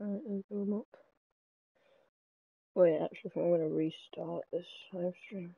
is going up. Wait, actually, I'm gonna restart this live stream.